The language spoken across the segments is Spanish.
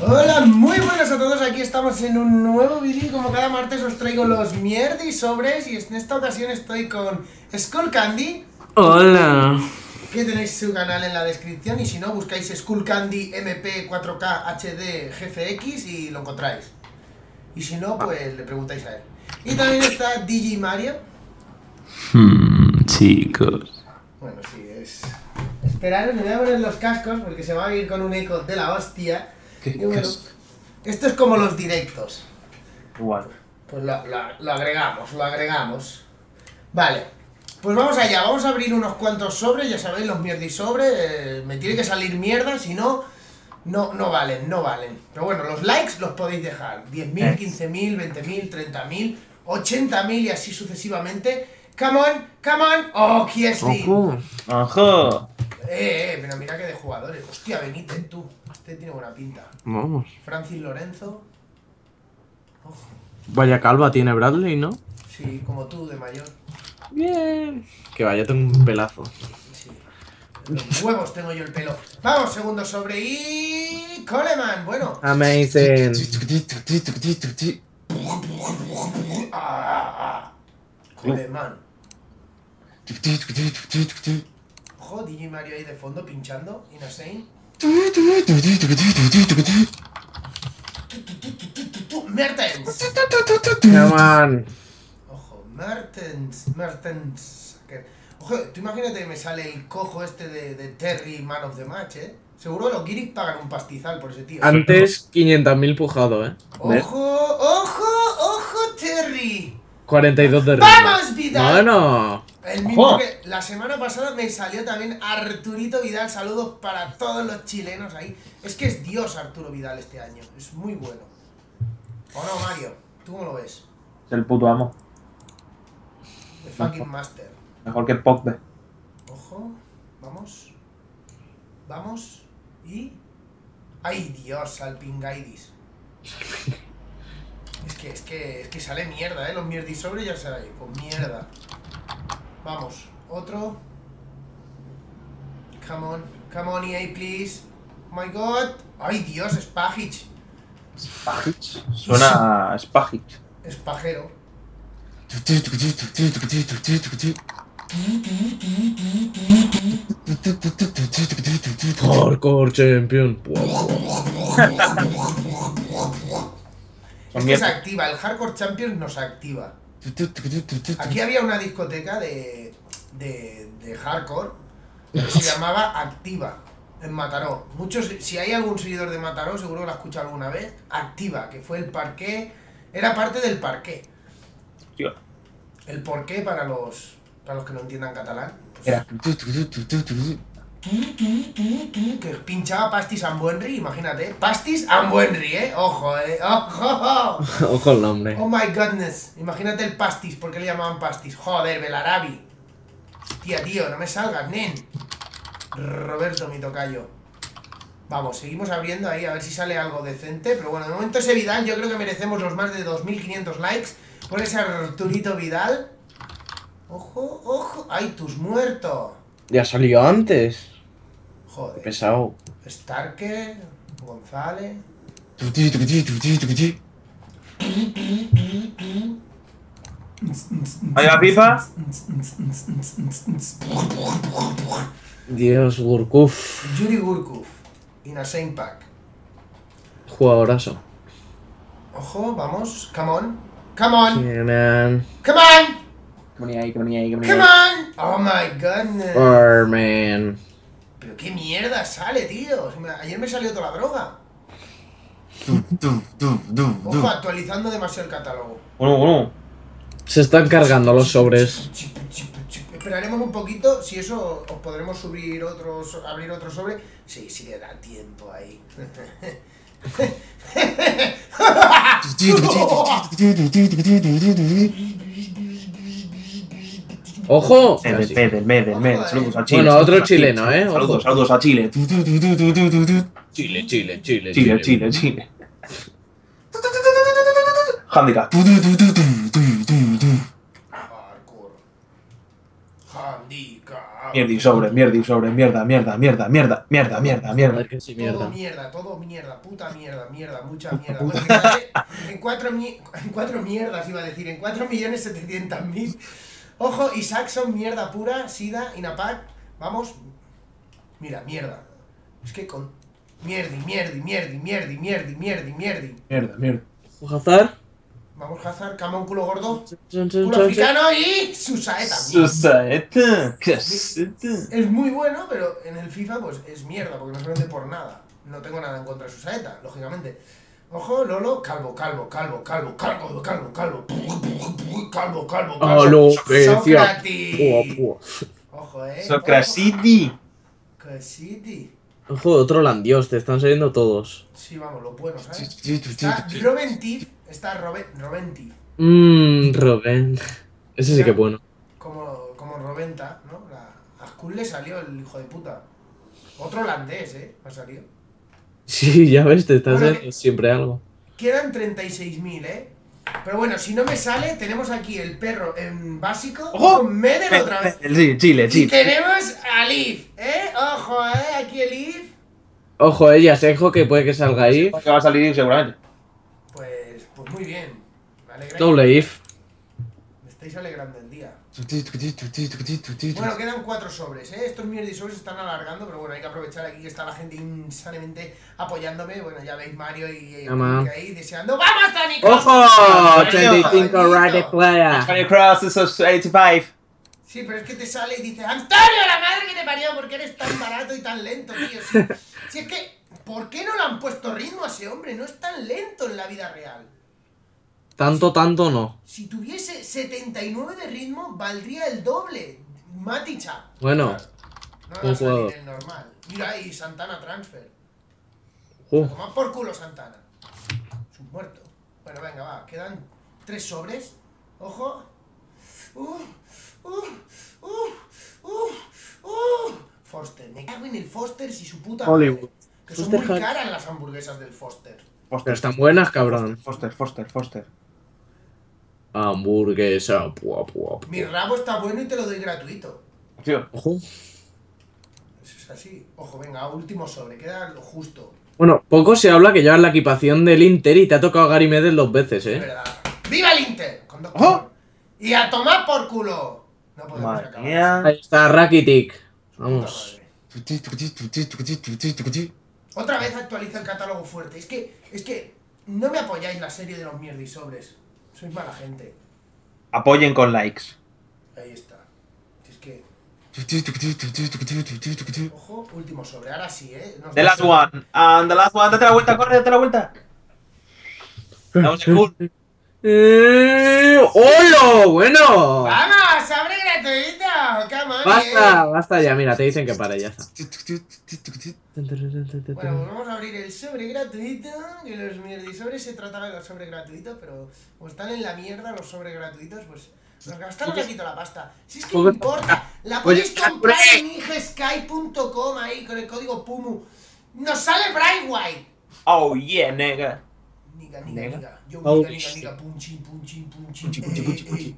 Hola, muy buenas a todos, aquí estamos en un nuevo vídeo como cada martes os traigo los y sobres y en esta ocasión estoy con Skull Candy. Hola. Que tenéis su canal en la descripción y si no buscáis Skull Candy MP 4K HD GFX y lo encontráis. Y si no, pues le preguntáis a él. Y también está DJ Mario. Hmm, chicos. Bueno, sí, es... Esperaros, me voy a poner los cascos porque se va a ir con un eco de la hostia bueno, esto es como los directos. Igual. Pues lo, agregamos, lo agregamos. Vale, pues vamos allá, vamos a abrir unos cuantos sobres, ya sabéis, los mierdis sobres. Eh, me tiene que salir mierda, si no, no, no valen, no valen. Pero bueno, los likes los podéis dejar. 10.000, 15.000, 20.000, 30.000, 80.000 y así sucesivamente. Come on, come on. Oh, Kieslin. Ajá. Eh, eh, pero mira que de jugadores. Hostia, Benítez, tú. Este tiene buena pinta. Vamos. Francis Lorenzo. Ojo. Vaya calva tiene Bradley, ¿no? Sí, como tú, de mayor. Bien. Que vaya, tengo un pelazo. Sí. Los huevos tengo yo el pelo. Vamos, segundo sobre y... Coleman, bueno. Amazing. Ah, Coleman. Ojo, DJ Mario ahí de fondo pinchando. Insane. Mertens. Come on. Ojo, Mertens, Mertens. Ojo, tú imagínate que me sale el cojo este de, de Terry Man of the Match, ¿eh? Seguro los Girik pagan un pastizal por ese tío. Antes 500.000 pujado, ¿eh? ¡Ojo, ojo, ojo, Terry! 42 de ¡Vamos, Vidal! Bueno. El mismo que la semana pasada me salió también Arturito Vidal. Saludos para todos los chilenos ahí. Es que es Dios Arturo Vidal este año. Es muy bueno. ¿O no, Mario? ¿Tú cómo lo ves? Es el puto amo. The fucking master. Mejor que Pogba. Ojo. Vamos. Vamos. Y... ¡Ay, Dios! Alpingaidis. es que, es que, es que sale mierda, ¿eh? Los mierdis sobre ya se ahí. Pues mierda. Vamos, otro. Come on, come on EA, please. Oh my god. Ay, Dios, Spagic. Spagic. Suena a Spagic. Espajero. Hardcore champion. es que se activa, el Hardcore Champion nos activa. Aquí había una discoteca de, de, de hardcore que se llamaba Activa en Mataró. Muchos, si hay algún seguidor de Mataró, seguro que la ha escuchado alguna vez. Activa, que fue el parqué, era parte del parqué. El porqué para los para los que no entiendan catalán. Pues era que pinchaba Pastis Ambuenri, imagínate. Pastis Ambuenri, ¿eh? Ojo, ¿eh? Ojo. Ojo el nombre. Oh my goodness. Imagínate el Pastis, ¿por qué le llamaban Pastis? Joder, Belarabi. Tía, tío, no me salgas, nen. Roberto, mi tocayo. Vamos, seguimos abriendo ahí a ver si sale algo decente. Pero bueno, de momento ese Vidal, yo creo que merecemos los más de 2500 likes. Por ese Arturito Vidal. Ojo, ojo. ¡Ay, tus muertos! Ya salió antes. Joder. pesado. Starke, González. ¿Hay pipa? Dios, Gurkuf. Yuri Gurkuf. same Pack. Jugadorazo. Ojo, vamos. Come on. Come on. Yeah, man. Come on. Come on, come. Oh my goodness. Oh, man. Pero qué mierda sale, tío. Ayer me salió toda la droga. Ojo, actualizando demasiado el catálogo. Bueno, bueno. Se están cargando los sobres. Esperaremos un poquito, si eso os podremos subir otros, abrir otro sobre. Sí, sí le da tiempo ahí. ¡Ojo! Del Medel, Medel, Medel. Saludos a Chile. Bueno, otro chileno, ¿eh? Saludos, saludos a Chile. Chile, Chile, Chile. Chile, Chile, Chile. Handicap. Handicap. Mierda y sobre, mierda y sobre, mierda, mierda, mierda, mierda, mierda, mierda, A mierda. ver que sí, Todo mierda. mierda, todo mierda, puta mierda, mierda, mucha mierda. Bueno, en, cuatro, en cuatro mierdas iba a decir, en cuatro millones setecientos mil. Ojo, Isaac son mierda pura, Sida, Inapac. Vamos. Mira, mierda. Es que con. Mierdi, mierdi, mierdi, mierdi, mierdi, mierdi, mierdi. Mierda, mierda. Hazard. Vamos, Hazard, cama un culo gordo. Culo africano y su saeta. Susaeta. Caseta. Es muy bueno, pero en el FIFA pues es mierda, porque no se vende por nada. No tengo nada en contra de su saeta, lógicamente. Ojo, Lolo, calvo, calvo, calvo, calvo, calvo, calvo, calvo, calvo, calvo, calvo. Alopecia. Sócrates. Pua, pua. Ojo, eh. Socracidi. Ojo. Que sí, ti. Ojo, otro landios, te están saliendo todos. Sí, vamos, los buenos, ¿sabes? Está Roventif, está Robe- Roventif, Mmm, Robin. Ese sí que es bueno. como, como Roventa, ¿no? La, a Skull le salió el hijo de puta. Otro holandés, ¿eh? Ha salido. Sí, ya ves, te estás Bueno, saliendo siempre algo. Quedan 36.000, ¿eh? Pero bueno, si no me sale, tenemos aquí el perro en básico ¡Ojo! con Medel otra vez. Sí, Chile, Y Chile. tenemos a Leaf, ¿eh? Ojo, ¿eh? Aquí el Leaf. Ojo, ella, Sejo, que puede que salga ahí. Que va a salir seguramente. Pues, pues muy bien. Me alegra. Doble if. Me estáis alegrando. Bueno, quedan cuatro sobres, ¿eh? Estos mierdi sobres se están alargando, pero bueno, hay que aprovechar aquí que está la gente insanamente apoyándome. Bueno, ya veis Mario y, ahí deseando. ¡Vamos, Dani! ¡Ojo! Coño, 85 ready player. Tony Cross, esos 85. Sí, pero es que te sale y dice, Antonio, la madre que te parió, ¿por qué eres tan barato y tan lento, tío? Si, si es que, ¿por qué no le han puesto ritmo a ese hombre? No es tan lento en la vida real. Tanto, tanto no. Si tuviese 79 de ritmo, valdría el doble. Maticha. Bueno. No va un a salir jugador. el normal. Mira ahí, Santana transfer. Uh, Toma por culo Santana. Es un muerto. Bueno, venga, va. Quedan tres sobres. Ojo. Uh, uh, uh, uh, uh. Foster. Me cago en el Foster y su puta madre. Hollywood. Que son Foster muy caras las hamburguesas del Foster. pero están buenas, cabrón. Foster, Foster, Foster. Hamburguesa. Pua, pua, pua. Mi rabo está bueno y te lo doy gratuito. Tío, Ojo. Eso es así. Ojo, venga, último sobre. Queda lo justo. Bueno, poco se habla que llevas la equipación del Inter y te ha tocado Gary Medel dos veces, Es ¿eh? verdad. ¡Viva el Inter! Con dos ¡Ojo! culos. Y a tomar por culo. No podemos madre acabar. mía. Ahí está Rakitic. Vamos. Otra vez actualiza el catálogo fuerte. Es que, es que no me apoyáis la serie de los mierdis sobres. Sois mala gente. Apoyen con likes. Ahí está. Si es que, ojo, último sobre. Ahora sí, ¿eh? Nos The last one. And the last one. Date la vuelta, corre, date la vuelta. Vamos cool. ¡Eh! ¡Hola! ¡Bueno! ¡Vamos! ¡Abre gratuito! ¡Come on, Basta, basta ya, mira, te dicen que pare, ya está. Bueno, pues vamos a abrir el sobre gratuito. Que los mierdisobres se trataba de los sobres gratuitos, pero como están en la mierda los sobres gratuitos, pues nos gastamos aquí toda la pasta. Si es que no importa, la podéis comprar en ingesky.com ahí con el código PUMU. ¡Nos sale Bright White! Oh yeah, nigga. Niga, niga, Nega. niga. Yo, Oh, niga, niga, niga. Pum, chin, pum, chin, pum, chin. Punchi, punchi, punchi, punchi.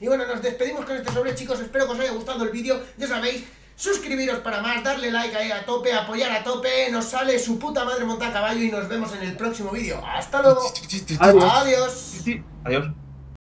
Y bueno, nos despedimos con este sobre, chicos. Espero que os haya gustado el vídeo. Ya sabéis, suscribiros para más, darle like ahí a tope, apoyar a tope. Nos sale su puta madre monta a caballo y nos vemos en el próximo vídeo. ¡Hasta luego! Adiós. Adiós. Adiós.